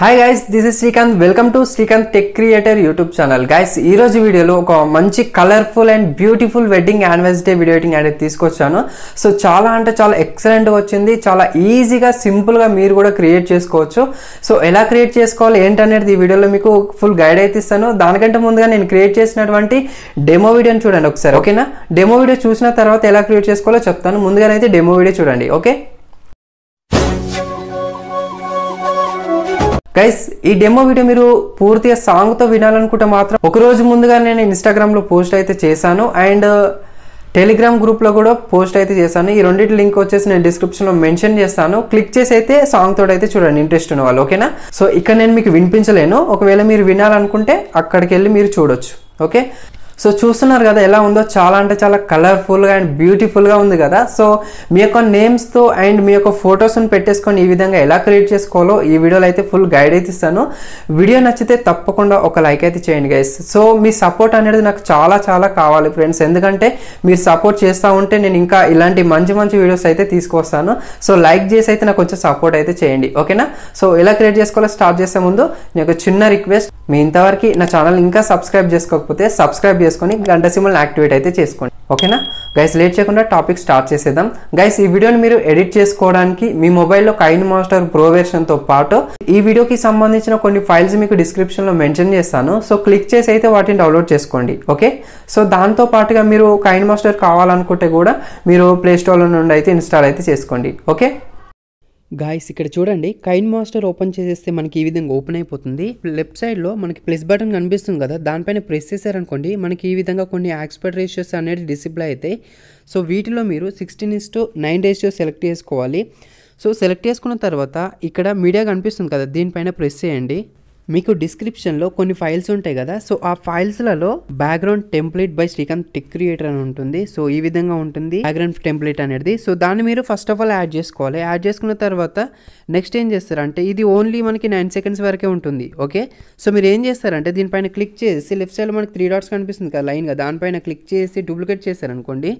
Hi guys this is Srikanth welcome to Srikanth tech creator YouTube channel guys ఈ రోజు వీడియోలో ఒక మంచి colourful and beautiful wedding anniversary day video editing అనేది తీసుకొచ్చాను. సో చాలా అంటే చాలా ఎక్సలెంట్ వచ్చింది. చాలా ఈజీగా సింపుల్గా మీరు కూడా క్రియేట్ చేసుకోవచ్చు. సో ఎలా క్రియేట్ చేసుకోవాలి ఏంటనేది ఈ వీడియోలో మీకు ఫుల్ గైడ్ అయితే ఇస్తాను. దానికంటే ముందుగా నేను క్రియేట్ చేసినటువంటి డెమో వీడియోని చూడండి ఒకసారి ఓకేనా డెమో వీడియో చూసిన తర్వాత ఎలా క్రియేట్ చేసుకోవాలో చెప్తాను. ముందుగానైతే డెమో వీడియో చూడండి ఓకే గైస్ ఈ డెమో వీడియో మీరు పూర్తిగా సాంగ్తో వినాలనుకుంటే మాత్రం ఒక రోజు ముందుగా నేను ఇన్స్టాగ్రామ్లో పోస్ట్ అయితే చేశాను అండ్ టెలిగ్రామ్ గ్రూప్లో కూడా పోస్ట్ అయితే చేశాను. ఈ రెండింటి లింక్ వచ్చేసి నేను డిస్క్రిప్షన్లో మెన్షన్ చేస్తాను. క్లిక్ చేసి అయితే సాంగ్ తోటి అయితే చూడండి ఇంట్రెస్ట్ ఉన్న వాళ్ళు ఓకేనా సో ఇక్కడ నేను మీకు వినిపించలేను. ఒకవేళ మీరు వినాలనుకుంటే అక్కడికి వెళ్ళి మీరు చూడొచ్చు ఓకే సో చూస్తున్నారు కదా ఎలా ఉందో చాలా అంటే చాలా కలర్ఫుల్గా అండ్ బ్యూటిఫుల్గా ఉంది కదా. సో మీ యొక్క నేమ్స్తో అండ్ మీ యొక్క ఫొటోస్ని పెట్టేసుకొని ఈ విధంగా ఎలా క్రియేట్ చేసుకోవాలో ఈ వీడియోలో అయితే ఫుల్ గైడ్ అయితే ఇస్తాను. వీడియో నచ్చితే తప్పకుండా ఒక లైక్ అయితే చేయండి గైస్ సో మీ సపోర్ట్ అనేది నాకు చాలా చాలా కావాలి ఫ్రెండ్స్ ఎందుకంటే మీరు సపోర్ట్ చేస్తూ ఉంటే నేను ఇంకా ఇలాంటి మంచి మంచి వీడియోస్ అయితే తీసుకొస్తాను సో లైక్ చేసి అయితే నాకు కొంచెం సపోర్ట్ అయితే చేయండి. ఓకేనా సో ఎలా క్రియేట్ చేసుకోవాలో స్టార్ట్ చేసే ముందు నేను ఒక చిన్న రిక్వెస్ట్ మీ ఇంతవరకు నా ఛానల్ ఇంకా సబ్స్క్రైబ్ చేసుకోకపోతే సబ్స్క్రైబ్ చేసుకొని గంట సిమ్మల్ని యాక్టివేట్ అయితే చేసుకోండి. ఓకేనా? గైస్ లేట్ చేయకుండా టాపిక్ స్టార్ట్ చేసేద్దాం. గైస్ ఈ వీడియోని మీరు ఎడిట్ చేసుకోవడానికి మీ మొబైల్లో కైన్ మాస్టర్ ప్రో వెర్షన్తో పాటు ఈ వీడియోకి సంబంధించిన కొన్ని ఫైల్స్ మీకు డిస్క్రిప్షన్లో మెన్షన్ చేస్తాను. సో క్లిక్ చేసి అయితే వాటిని డౌన్లోడ్ చేసుకోండి. ఓకే? సో దాంతో పాటుగా మీరు కైన్ మాస్టర్ కావాలనుకుంటే కూడా మీరు ప్లే స్టోర్లో నుండి అయితే ఇన్స్టాల్ అయితే చేసుకోండి. ఓకే? గాయస్ ఇక్కడ చూడండి కైన్ మాస్టర్ ఓపెన్ చేసేస్తే మనకి ఈ విధంగా ఓపెన్ అయిపోతుంది. లెఫ్ట్ సైడ్లో మనకి ప్లస్ బటన్ కనిపిస్తుంది కదా దానిపైన ప్రెస్ చేశారనుకోండి మనకి ఈ విధంగా కొన్ని యాక్స్పర్ట్ రేషియోస్ అనేది డిసిప్లై అవుతాయి. సో వీటిలో మీరు sixteen is to nine ratio select చేసుకోవాలి. సో సెలెక్ట్ చేసుకున్న తర్వాత ఇక్కడ మీడియా కనిపిస్తుంది కదా దీనిపైన ప్రెస్ చేయండి. మీకు డిస్క్రిప్షన్లో కొన్ని ఫైల్స్ ఉంటాయి కదా. సో ఆ ఫైల్స్లలో background template by Srikanth tech creator అని ఉంటుంది. సో ఈ విధంగా ఉంటుంది బ్యాక్గ్రౌండ్ టెంప్లెట్ అనేది. సో దాన్ని మీరు ఫస్ట్ ఆఫ్ ఆల్ యాడ్ చేసుకోవాలి. యాడ్ చేసుకున్న తర్వాత నెక్స్ట్ ఏం చేస్తారంటే ఇది ఓన్లీ మనకి నైన్ సెకండ్స్ వరకే ఉంటుంది. ఓకే సో మీరు ఏం చేస్తారంటే దీనిపైన క్లిక్ చేసి లెఫ్ట్ సైడ్లో మనకి త్రీ డాట్స్ కనిపిస్తుంది కదా లైన్గా దానిపైన క్లిక్ చేసి డూప్లికేట్ చేశారనుకోండి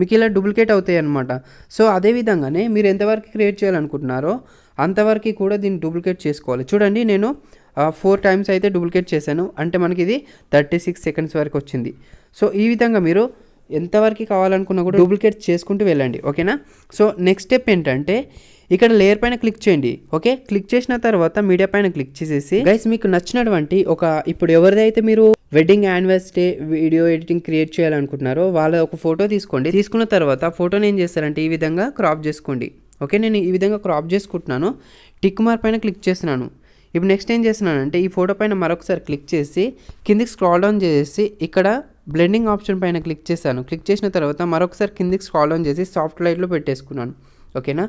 మీకు ఇలా డూప్లికేట్ అవుతాయి అనమాట సో అదే విధంగానే మీరు ఎంతవరకు క్రియేట్ చేయాలనుకుంటున్నారో అంతవరకు కూడా దీన్ని డూప్లికేట్ చేసుకోవాలి. చూడండి నేను ఫోర్ టైమ్స్ అయితే డూప్లికేట్ చేశాను. అంటే మనకి ఇది థర్టీ సిక్స్ సెకండ్స్ వరకు వచ్చింది. సో ఈ విధంగా మీరు ఎంతవరకు కావాలనుకున్నా కూడా డూప్లికేట్ చేసుకుంటూ వెళ్ళండి. ఓకేనా? సో నెక్స్ట్ స్టెప్ ఏంటంటే ఇక్కడ లేయర్ పైన క్లిక్ చేయండి. ఓకే? క్లిక్ చేసిన తర్వాత మీడియా పైన క్లిక్ చేసేసి గైస్ మీకు నచ్చినటువంటి ఒక ఇప్పుడు ఎవరిదైతే మీరు wedding anniversary video editing create చేయాలనుకుంటున్నారో వాళ్ళ ఒక ఫోటో తీసుకోండి. తీసుకున్న తర్వాత ఫోటోని ఏం చేస్తారంటే ఈ విధంగా క్రాప్ చేసుకోండి. ఓకే? నేను ఈ విధంగా క్రాప్ చేసుకుంటున్నాను. టిక్ మార్క్ పైన క్లిక్ చేస్తున్నాను. ఇప్పుడు నెక్స్ట్ ఏం చేస్తున్నానంటే ఈ ఫోటో పైన మరొకసారి క్లిక్ చేసి కిందికి స్క్రాల్ డౌన్ చేసి ఇక్కడ బ్లెండింగ్ ఆప్షన్ పైన క్లిక్ చేశాను. క్లిక్ చేసిన తర్వాత మరొకసారి కిందికి స్క్రాల్ డౌన్ చేసి సాఫ్ట్ లైట్లో పెట్టేసుకున్నాను. ఓకేనా?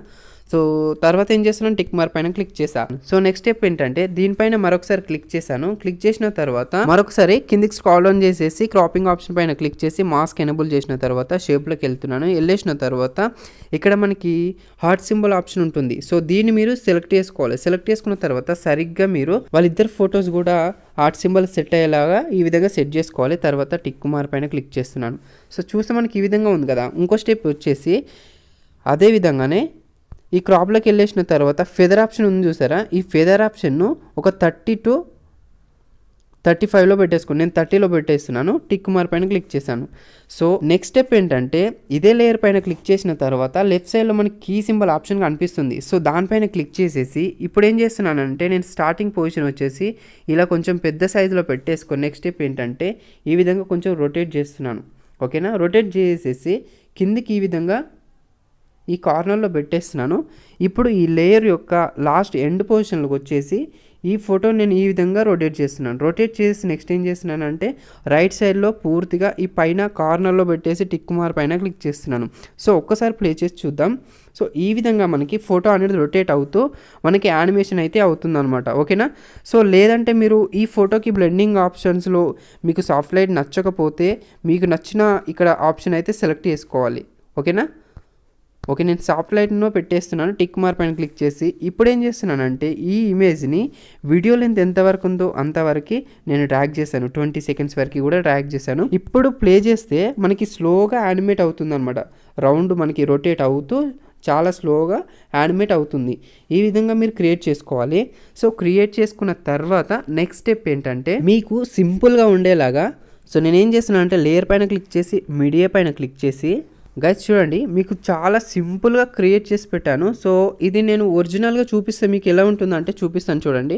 సో తర్వాత ఏం చేస్తున్నాను? టిక్ మార్క్ పైన క్లిక్ చేశాను సో నెక్స్ట్ స్టెప్ ఏంటంటే దీనిపైన మరొకసారి క్లిక్ చేశాను. క్లిక్ చేసిన తర్వాత మరొకసారి కిందికి స్క్రాల్ డౌన్ చేసేసి క్రాపింగ్ ఆప్షన్ పైన క్లిక్ చేసి మాస్క్ ఎనబుల్ చేసిన తర్వాత షేప్లోకి వెళ్తున్నాను. వెళ్ళేసిన తర్వాత ఇక్కడ మనకి హార్ట్ సింబల్ ఆప్షన్ ఉంటుంది. సో దీన్ని మీరు సెలెక్ట్ చేసుకోవాలి. సెలెక్ట్ చేసుకున్న తర్వాత సరిగ్గా మీరు వాళ్ళిద్దరు ఫొటోస్ కూడా హార్ట్ సింబల్ సెట్ అయ్యేలాగా ఈ విధంగా సెట్ చేసుకోవాలి. తర్వాత టిక్ మార్క్ పైన క్లిక్ చేస్తున్నాను. సో చూస్తే మనకి ఈ విధంగా ఉంది కదా. ఇంకో స్టెప్ వచ్చేసి అదే విధంగానే ఈ క్రాప్లోకి వెళ్ళేసిన తర్వాత ఫెదర్ ఆప్షన్ ఉంది చూసారా? ఈ ఫెదర్ ఆప్షన్ను ఒక థర్టీ టు థర్టీ ఫైవ్లో పెట్టేసుకుని నేను థర్టీలో పెట్టేస్తున్నాను. టిక్ మార్ పైన క్లిక్ చేశాను. సో నెక్స్ట్ స్టెప్ ఏంటంటే ఇదే లేయర్ పైన క్లిక్ చేసిన తర్వాత లెఫ్ట్ సైడ్లో మనకి కీ సింబల్ ఆప్షన్ కనిపిస్తుంది. సో దానిపైన క్లిక్ చేసేసి ఇప్పుడు ఏం చేస్తున్నానంటే నేను స్టార్టింగ్ పొజిషన్ వచ్చేసి ఇలా కొంచెం పెద్ద సైజులో పెట్టేసుకొని నెక్స్ట్ స్టెప్ ఏంటంటే ఈ విధంగా కొంచెం రొటేట్ చేస్తున్నాను. ఓకేనా రొటేట్ చేసేసి కిందికి ఈ విధంగా ఈ కార్నర్లో పెట్టేస్తున్నాను. ఇప్పుడు ఈ లేయర్ యొక్క లాస్ట్ ఎండ్ పొజిషన్లోకి వచ్చేసి ఈ ఫోటో నేను ఈ విధంగా రొటేట్ చేస్తున్నాను. రొటేట్ చేసి నెక్స్ట్ ఏం చేస్తున్నానంటే రైట్ సైడ్లో పూర్తిగా ఈ పైన కార్నర్లో పెట్టేసి టిక్ మార్ పైన క్లిక్ చేస్తున్నాను. సో ఒక్కసారి ప్లే చేసి చూద్దాం. సో ఈ విధంగా మనకి ఫోటో అనేది రొటేట్ అవుతూ మనకి యానిమేషన్ అయితే అవుతుందన్నమాట. ఓకేనా? సో లేదంటే మీరు ఈ ఫోటోకి బ్లెండింగ్ ఆప్షన్స్లో మీకు సాఫ్ట్వేర్ నచ్చకపోతే మీకు నచ్చిన ఇక్కడ ఆప్షన్ అయితే సెలెక్ట్ చేసుకోవాలి. ఓకేనా? ఓకే నేను సాఫ్ట్ లైట్ను పెట్టేస్తున్నాను టిక్ మార్ పైన క్లిక్ చేసి. ఇప్పుడు ఏం చేస్తున్నానంటే ఈ ఇమేజ్ని వీడియో లెంత్ ఎంతవరకు ఉందో అంతవరకు నేను ట్రాక్ చేశాను. ట్వంటీ సెకండ్స్ వరకు కూడా ట్రాక్ చేశాను. ఇప్పుడు ప్లే చేస్తే మనకి స్లోగా యానిమేట్ అవుతుందన్నమాట. రౌండ్ మనకి రొటేట్ అవుతూ చాలా స్లోగా యానిమేట్ అవుతుంది. ఈ విధంగా మీరు క్రియేట్ చేసుకోవాలి. సో క్రియేట్ చేసుకున్న తర్వాత నెక్స్ట్ స్టెప్ ఏంటంటే మీకు సింపుల్గా ఉండేలాగా సో నేనేం చేస్తున్నాను అంటే లేయర్ పైన క్లిక్ చేసి మీడియా పైన క్లిక్ చేసి గైస్ చూడండి మీకు చాలా సింపుల్గా క్రియేట్ చేసి పెట్టాను. సో ఇది నేను ఒరిజినల్గా చూపిస్తే మీకు ఎలా ఉంటుందంటే చూపిస్తాను చూడండి.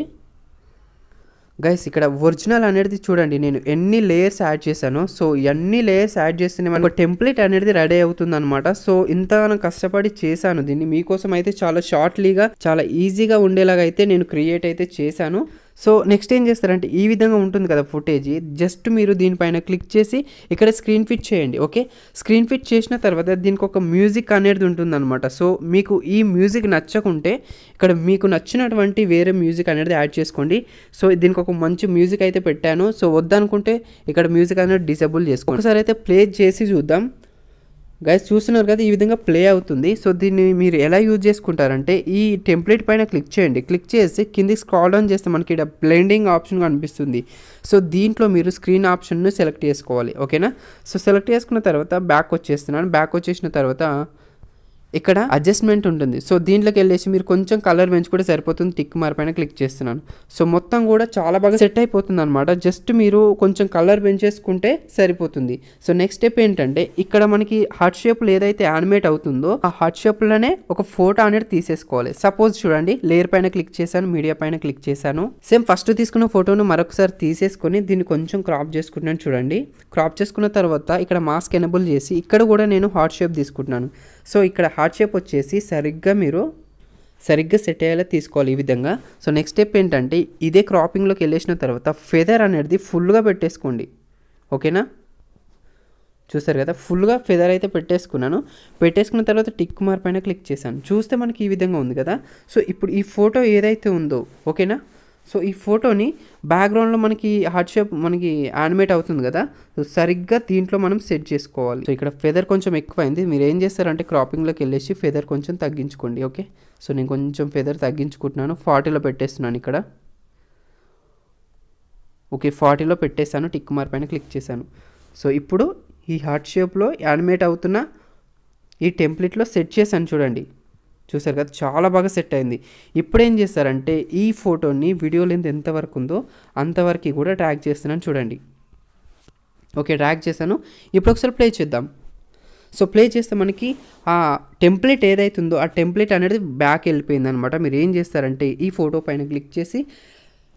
గైస్ ఇక్కడ ఒరిజినల్ అనేది చూడండి నేను ఎన్ని లేయర్స్ యాడ్ చేశాను. సో ఎన్ని లేయర్స్ యాడ్ చేస్తేనే మనకు టెంప్లెట్ అనేది రెడీ అవుతుంది అనమాట సో ఇంతగానో కష్టపడి చేశాను దీన్ని. మీకోసం అయితే చాలా షార్ట్లీగా చాలా ఈజీగా ఉండేలాగా అయితే నేను క్రియేట్ అయితే చేశాను. సో నెక్స్ట్ ఏం చేస్తారంటే ఈ విధంగా ఉంటుంది కదా ఫుటేజ్. జస్ట్ మీరు దీనిపైన క్లిక్ చేసి ఇక్కడ స్క్రీన్ ఫిట్ చేయండి ఓకే? స్క్రీన్ ఫిట్ చేసిన తర్వాత దీనికి ఒక మ్యూజిక్ అనేది ఉంటుందన్నమాట. సో మీకు ఈ మ్యూజిక్ నచ్చకుంటే ఇక్కడ మీకు నచ్చినటువంటి వేరే మ్యూజిక్ అనేది యాడ్ చేసుకోండి. సో దీనికి ఒక మంచి మ్యూజిక్ అయితే పెట్టాను. సో వద్దనుకుంటే ఇక్కడ మ్యూజిక్ అనేది డిసేబుల్ చేసుకోండి. ఒకసారి అయితే ప్లే చేసి చూద్దాం. గైస్ చూస్తున్నారు కదా ఈ విధంగా ప్లే అవుతుంది. సో దీన్ని మీరు ఎలా యూజ్ చేసుకుంటారంటే ఈ టెంప్లెట్ పైన క్లిక్ చేయండి. క్లిక్ చేసి కిందికి స్క్రాల్ డౌన్ చేస్తే మనకి ఇక్కడ బ్లెండింగ్ ఆప్షన్ కనిపిస్తుంది. సో దీంట్లో మీరు స్క్రీన్ ఆప్షన్ను సెలెక్ట్ చేసుకోవాలి. ఓకేనా సో సెలెక్ట్ చేసుకున్న తర్వాత బ్యాక్ వచ్చేస్తున్నాను. బ్యాక్ వచ్చేసిన తర్వాత ఇక్కడ అడ్జస్ట్మెంట్ ఉంటుంది. సో దీంట్లోకి వెళ్ళేసి మీరు కొంచెం కలర్ పెంచుకుంటే సరిపోతుంది. టిక్ మార్ పైన క్లిక్ చేస్తున్నాను. సో మొత్తం కూడా చాలా బాగా సెట్ అయిపోతుంది అనమాట జస్ట్ మీరు కొంచెం కలర్ పెంచేసుకుంటే సరిపోతుంది. సో నెక్స్ట్ స్టెప్ ఏంటంటే ఇక్కడ మనకి హార్ట్ షేప్లో ఏదైతే యానిమేట్ అవుతుందో ఆ హార్ట్ షేప్లోనే ఒక ఫోటో అనేది తీసేసుకోవాలి. సపోజ్ చూడండి లేయర్ పైన క్లిక్ చేశాను మీడియా పైన క్లిక్ చేశాను. సేమ్ ఫస్ట్ తీసుకున్న ఫోటోను మరొకసారి తీసేసుకొని దీన్ని కొంచెం క్రాప్ చేసుకుంటున్నాను చూడండి. క్రాప్ చేసుకున్న తర్వాత ఇక్కడ మాస్క్ ఎనబుల్ చేసి ఇక్కడ కూడా నేను హార్ట్ షేప్ తీసుకుంటున్నాను. సో ఇక్కడ హార్ట్ షేప్ వచ్చేసి సరిగ్గా మీరు సరిగ్గా సెట్ అయ్యేలా తీసుకోవాలి ఈ విధంగా. సో నెక్స్ట్ స్టెప్ ఏంటంటే ఇదే క్రాపింగ్లోకి వెళ్ళేసిన తర్వాత ఫెదర్ అనేది ఫుల్గా పెట్టేసుకోండి. ఓకేనా? చూస్తారు కదా? ఫుల్గా ఫెదర్ అయితే పెట్టేసుకున్నాను. పెట్టేసుకున్న తర్వాత టిక్ మార్ పైన క్లిక్ చేశాను. చూస్తే మనకి ఈ విధంగా ఉంది కదా? సో ఇప్పుడు ఈ ఫోటో ఏదైతే ఉందో ఓకేనా? సో ఈ ఫోటోని బ్యాక్గ్రౌండ్లో మనకి హార్ట్ షేప్ మనకి యానిమేట్ అవుతుంది కదా. సో సరిగ్గా దీంట్లో మనం సెట్ చేసుకోవాలి. సో ఇక్కడ ఫెదర్ కొంచెం ఎక్కువైంది. మీరు ఏం చేస్తారంటే క్రాపింగ్లోకి వెళ్ళేసి ఫెదర్ కొంచెం తగ్గించుకోండి ఓకే? సో నేను కొంచెం ఫెదర్ తగ్గించుకుంటున్నాను. ఫార్టీలో పెట్టేస్తున్నాను ఇక్కడ. ఓకే ఫార్టీలో పెట్టేశాను. టిక్ మార్ పైన క్లిక్ చేశాను. సో ఇప్పుడు ఈ హార్ట్ షేప్లో యానిమేట్ అవుతున్న ఈ టెంప్లెట్లో సెట్ చేశాను చూడండి. చూసారు కదా చాలా బాగా సెట్ అయింది. ఇప్పుడు ఏం చేస్తారంటే ఈ ఫోటోని వీడియో లెంత్ ఎంతవరకు ఉందో అంతవరకు కూడా ట్రాక్ చేస్తున్నాను చూడండి. ఓకే ట్రాక్ చేశాను. ఇప్పుడు ఒకసారి ప్లే చేద్దాం. సో ప్లే చేస్తే మనకి ఆ టెంప్లెట్ ఏదైతుందో ఆ టెంప్లెట్ అనేది బ్యాక్ వెళ్ళిపోయింది అనమాట మీరు ఏం చేస్తారంటే ఈ ఫోటో పైన క్లిక్ చేసి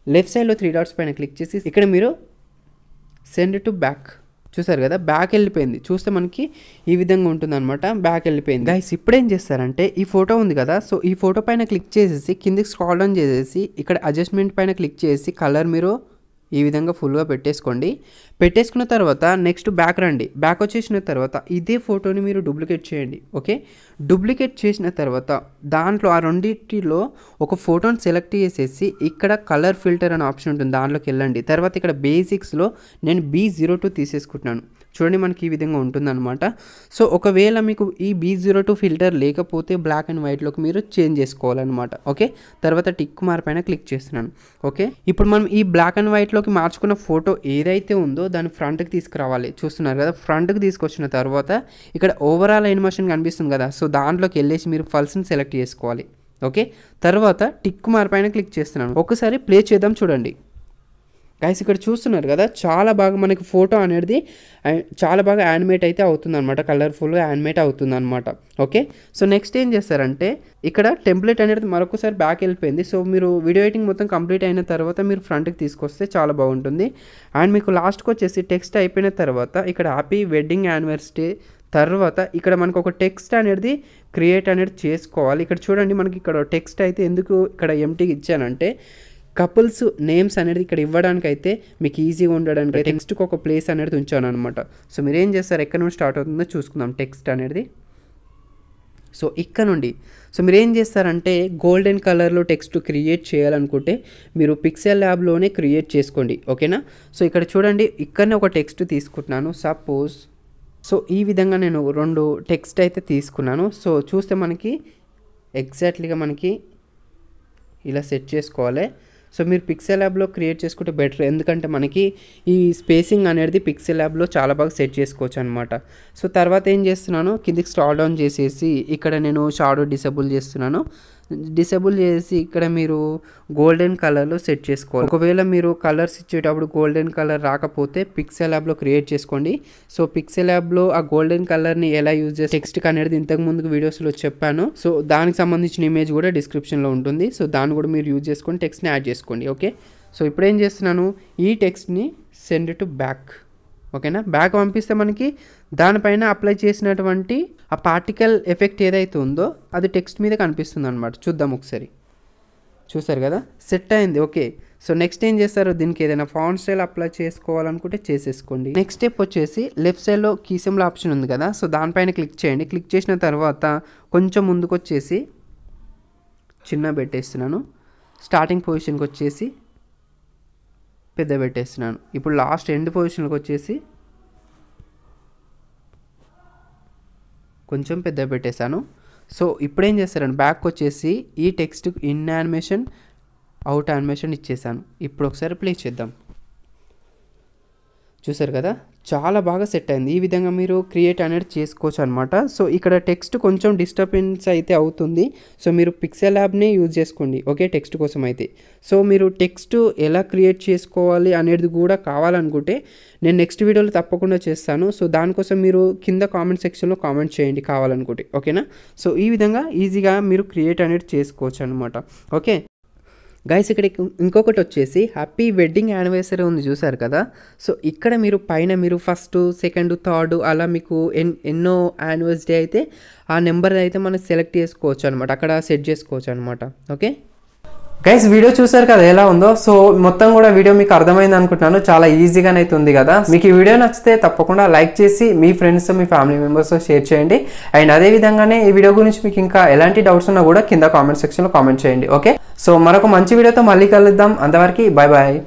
లెఫ్ట్ సైడ్లో త్రీ డాట్స్ పైన క్లిక్ చేసి ఇక్కడ మీరు సెండ్ టు బ్యాక్. చూసారు కదా? బ్యాక్ వెళ్ళిపోయింది. చూస్తే మనకి ఈ విధంగా ఉంటుంది అనమాట బ్యాక్ వెళ్ళిపోయింది. గైస్ ఇప్పుడు ఏం చేస్తారంటే ఈ ఫోటో ఉంది కదా? సో ఈ ఫోటో పైన క్లిక్ చేసేసి కిందకి స్క్రాల్ డౌన్ చేసేసి ఇక్కడ అడ్జస్ట్మెంట్ పైన క్లిక్ చేసి కలర్ మీరు ఈ విధంగా ఫుల్గా పెట్టేసుకోండి. పెట్టేసుకున్న తర్వాత నెక్స్ట్ బ్యాక్ రండి. బ్యాక్ వచ్చేసిన తర్వాత ఇదే ఫోటోని మీరు డూప్లికేట్ చేయండి. ఓకే డూప్లికేట్ చేసిన తర్వాత దాంట్లో ఆ రెండింటిలో ఒక ఫోటోని సెలెక్ట్ చేసేసి ఇక్కడ కలర్ ఫిల్టర్ అనే ఆప్షన్ ఉంటుంది. దాంట్లోకి వెళ్ళండి. తర్వాత ఇక్కడ బేసిక్స్లో నేను బీ జీరో టూ తీసేసుకుంటున్నాను. చూడండి మనకి ఈ విధంగా ఉంటుందన్నమాట. సో ఒకవేళ మీకు ఈ బీ జీరో టూ ఫిల్టర్ లేకపోతే బ్లాక్ అండ్ వైట్లోకి మీరు చేంజ్ చేసుకోవాలన్నమాట. ఓకే? తర్వాత టిక్ మార్ పైన క్లిక్ చేస్తున్నాను. ఓకే? ఇప్పుడు మనం ఈ బ్లాక్ అండ్ వైట్లోకి మార్చుకున్న ఫోటో ఏదైతే ఉందో దాన్ని ఫ్రంట్కి తీసుకురావాలి. చూస్తున్నారు కదా ఫ్రంట్కి తీసుకొచ్చిన తర్వాత ఇక్కడ ఓవరాల్ ఎనిమేషన్ కనిపిస్తుంది కదా సో దాంట్లోకి వెళ్ళేసి మీరు ఫల్స్ని సెలెక్ట్ చేసుకోవాలి. ఓకే? తర్వాత టిక్ మార్ పైన క్లిక్ చేస్తున్నాను. ఒకసారి ప్లే చేద్దాం చూడండి. గైస్ ఇక్కడ చూస్తున్నారు కదా చాలా బాగా మనకి ఫోటో అనేది చాలా బాగా యానిమేట్ అయితే అవుతుంది అనమాట కలర్ఫుల్గా యానిమేట్ అవుతుంది అనమాట ఓకే సో నెక్స్ట్ ఏం చేస్తారంటే ఇక్కడ టెంప్లెట్ అనేది మరొకసారి బ్యాక్ వెళ్ళిపోయింది. సో మీరు వీడియో ఎడిటింగ్ మొత్తం కంప్లీట్ అయిన తర్వాత మీరు ఫ్రంట్కి తీసుకొస్తే చాలా బాగుంటుంది. అండ్ మీకు లాస్ట్కి వచ్చేసి టెక్స్ట్ అయిపోయిన తర్వాత ఇక్కడ హ్యాపీ వెడ్డింగ్ యానివర్సరీ తర్వాత ఇక్కడ మనకు ఒక టెక్స్ట్ అనేది క్రియేట్ అనేది చేసుకోవాలి. ఇక్కడ చూడండి మనకి ఇక్కడ టెక్స్ట్ అయితే ఎందుకు ఇక్కడ ఎంటీకి ఇచ్చానంటే కపుల్స్ నేమ్స్ అనేది ఇక్కడ ఇవ్వడానికి అయితే మీకు ఈజీగా ఉండడానికి టెక్స్ట్కి ఒక ప్లేస్ అనేది ఉంచాను అనమాట సో మీరు ఏం చేస్తారు? ఎక్కడ నుండి స్టార్ట్ అవుతుందో చూసుకుందాం టెక్స్ట్ అనేది. సో ఇక్కడ నుండి. సో మీరు ఏం చేస్తారంటే గోల్డెన్ కలర్లో టెక్స్ట్ క్రియేట్ చేయాలనుకుంటే మీరు పిక్సెల్ ల్యాబ్లోనే క్రియేట్ చేసుకోండి. ఓకేనా సో ఇక్కడ చూడండి ఇక్కడనే ఒక టెక్స్ట్ తీసుకుంటున్నాను. సపోజ్ సో ఈ విధంగా నేను రెండు టెక్స్ట్ అయితే తీసుకున్నాను. సో చూస్తే మనకి ఎగ్జాక్ట్లీగా మనకి ఇలా సెట్ చేసుకోవాలి. సో మీరు పిక్సెల్ ల్యాబ్లో క్రియేట్ చేసుకుంటే బెటర్ ఎందుకంటే మనకి ఈ స్పేసింగ్ అనేది పిక్సెల్ ల్యాబ్లో చాలా బాగా సెట్ చేసుకోవచ్చు అనమాట సో తర్వాత ఏం చేస్తున్నాను కిందికి స్టాల్ డౌన్ చేసేసి ఇక్కడ నేను షాడో డిసేబుల్ చేస్తున్నాను. డిసేబుల్ చేసి ఇక్కడ మీరు గోల్డెన్ కలర్లో సెట్ చేసుకోవాలి. ఒకవేళ మీరు కలర్స్ ఇచ్చేటప్పుడు గోల్డెన్ కలర్ రాకపోతే పిక్సెల్ యాప్లో క్రియేట్ చేసుకోండి. సో పిక్సెల్ యాప్లో ఆ గోల్డెన్ కలర్ని ఎలా యూజ్ చేసి టెక్స్ట్ అనేది ఇంతకు ముందు వీడియోస్లో చెప్పాను. సో దానికి సంబంధించిన ఇమేజ్ కూడా డిస్క్రిప్షన్లో ఉంటుంది. సో దాన్ని కూడా మీరు యూజ్ చేసుకొని టెక్స్ట్ని యాడ్ చేసుకోండి ఓకే సో ఇప్పుడు ఏం చేస్తున్నాను? ఈ టెక్స్ట్ని సెండ్ టు బ్యాక్ ఓకేనా బ్యాక్ పంపిస్తే మనకి దానిపైన అప్లై చేసినటువంటి ఆ పార్టికల్ ఎఫెక్ట్ ఏదైతే ఉందో అది టెక్స్ట్ మీద కనిపిస్తుంది అనమాట చూద్దాం ఒకసారి. చూసారు కదా? సెట్ అయింది. ఓకే. సో నెక్స్ట్ ఏం చేస్తారు? దీనికి ఏదైనా ఫాంట్ స్టైల్ అప్లై చేసుకోవాలనుకుంటే చేసేసుకోండి. నెక్స్ట్ స్టెప్ వచ్చేసి లెఫ్ట్ సైడ్లో కీసెంలో ఆప్షన్ ఉంది కదా? సో దానిపైన క్లిక్ చేయండి. క్లిక్ చేసిన తర్వాత కొంచెం ముందుకు వచ్చేసి చిన్న పెట్టేస్తున్నాను. స్టార్టింగ్ పొజిషన్కి వచ్చేసి పెద్ద పెట్టేస్తున్నాను. ఇప్పుడు లాస్ట్ ఎండ్ పొజిషన్కి వచ్చేసి కొంచెం పెద్ద పెట్టేశాను. సో ఇప్పుడు ఏం చేస్తారండి బ్యాక్ వచ్చేసి ఈ text in animation out animation ఇచ్చేసాను ఇప్పుడు ఒకసారి ప్లే చేద్దాం. చూసారు కదా? చాలా బాగా సెట్ అయింది. ఈ విధంగా మీరు క్రియేట్ అనేది చేసుకోవచ్చు అనమాట సో ఇక్కడ టెక్స్ట్ కొంచెం డిస్టర్బెన్స్ అయితే అవుతుంది. సో మీరు పిక్సెల్ యాప్నే యూజ్ చేసుకోండి. ఓకే టెక్స్ట్ కోసం అయితే. సో మీరు టెక్స్ట్ ఎలా క్రియేట్ చేసుకోవాలి అనేది కూడా కావాలనుకుంటే నేను నెక్స్ట్ వీడియోలో తప్పకుండా చేస్తాను. సో దానికోసం మీరు కింద కామెంట్ సెక్షన్లో కామెంట్ చేయండి కావాలనుకుంటే. ఓకేనా సో ఈ విధంగా ఈజీగా మీరు క్రియేట్ అనేది చేసుకోవచ్చు అనమాట ఓకే గైస్ ఇక్కడ ఇంకొకటి వచ్చేసి హ్యాపీ వెడ్డింగ్ యానివర్సరీ ఉంది చూసారు కదా? సో ఇక్కడ మీరు పైన మీరు ఫస్ట్ సెకండ్ థర్డ్ అలా మీకు ఎన్ ఎన్నో యానివర్సరీ అయితే ఆ నెంబర్ అయితే మనం సెలెక్ట్ చేసుకోవచ్చు అనమాట అక్కడ సెట్ చేసుకోవచ్చు అనమాట ఓకే గైస్ వీడియో చూసారు కదా ఎలా ఉందో? సో మొత్తం కూడా వీడియో మీకు అర్థమైంది అనుకుంటున్నాను. చాలా ఈజీగానే అయితే ఉంది కదా. మీకు ఈ వీడియో నచ్చితే తప్పకుండా లైక్ చేసి మీ ఫ్రెండ్స్ మీ ఫ్యామిలీ మెంబర్స్ షేర్ చేయండి. అండ్ అదే విధంగానే ఈ వీడియో గురించి మీకు ఇంకా ఎలాంటి డౌట్స్ ఉన్నా కూడా కింద కామెంట్ సెక్షన్లో కామెంట్ చేయండి ఓకే సో మరొక మంచి వీడియోతో మళ్ళీ కలుద్దాం. అంతవరకు బాయ్ బాయ్